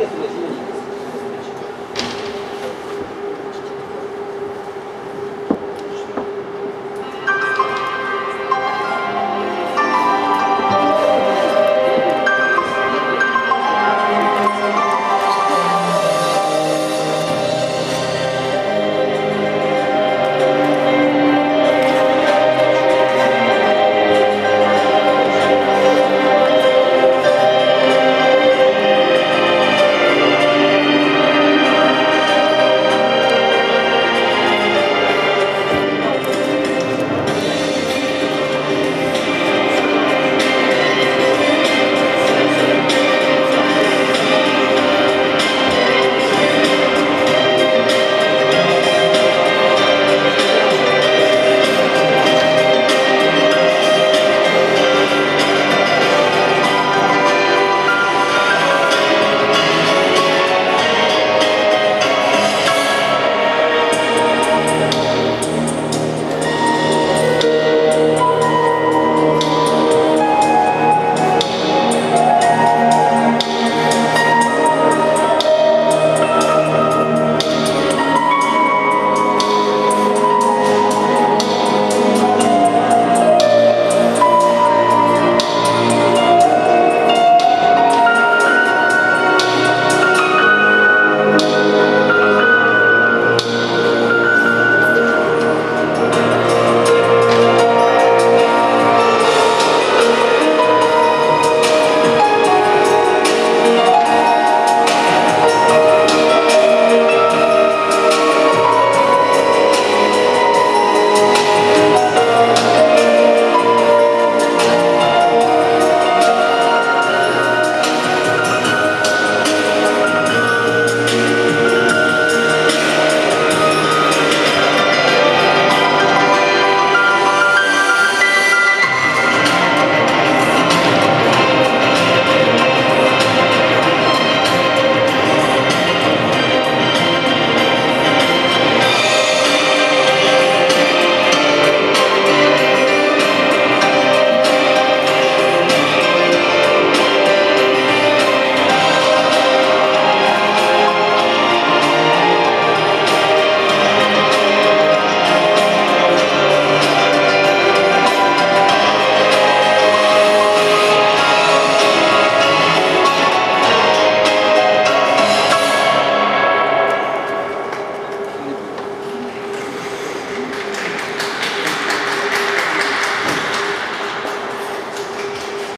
días